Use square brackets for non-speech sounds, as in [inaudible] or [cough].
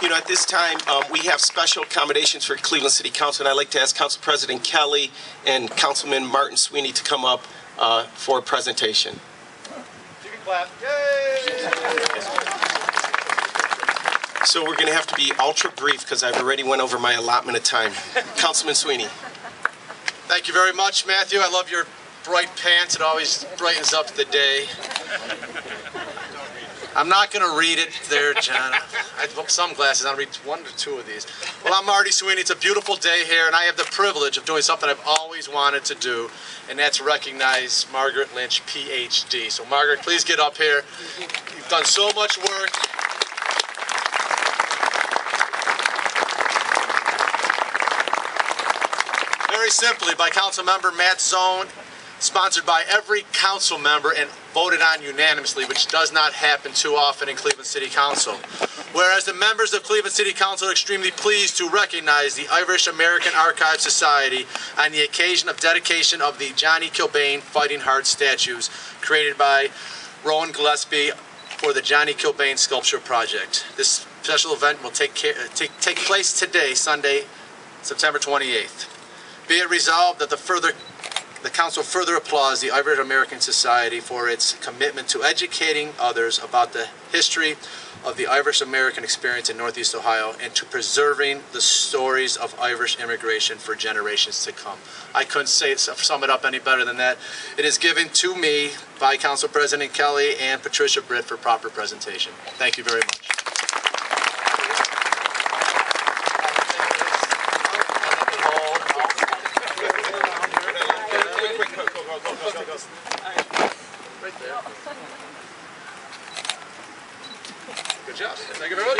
You know, at this time, um, we have special accommodations for Cleveland City Council, and I'd like to ask Council President Kelley and Councilman Martin Sweeney to come up uh, for a presentation. You can clap. Yay! So we're going to have to be ultra brief because I've already went over my allotment of time. [laughs] Councilman Sweeney. Thank you very much, Matthew. I love your bright pants. It always brightens up the day. I'm not going to read it there, John. I have some glasses. I'll read one or two of these. Well, I'm Marty Sweeney. It's a beautiful day here, and I have the privilege of doing something I've always wanted to do, and that's recognize Margaret Lynch, PhD. So, Margaret, please get up here. You've done so much work. Very simply, by Council Member Matt Zone, sponsored by every council member and voted on unanimously, which does not happen too often in Cleveland City Council. Whereas the members of Cleveland City Council are extremely pleased to recognize the Irish American Archive Society on the occasion of dedication of the Johnny Kilbane Fighting Heart statues created by Rowan Gillespie for the Johnny Kilbane Sculpture Project. This special event will take, care, take, take place today, Sunday, September 28th. Be it resolved that the further the council further applauds the Irish American Society for its commitment to educating others about the history of the Irish American experience in Northeast Ohio and to preserving the stories of Irish immigration for generations to come. I couldn't say it, sum it up any better than that. It is given to me by Council President Kelley and Patricia Britt for proper presentation. Thank you very much. right there. Good job. Thank you very much.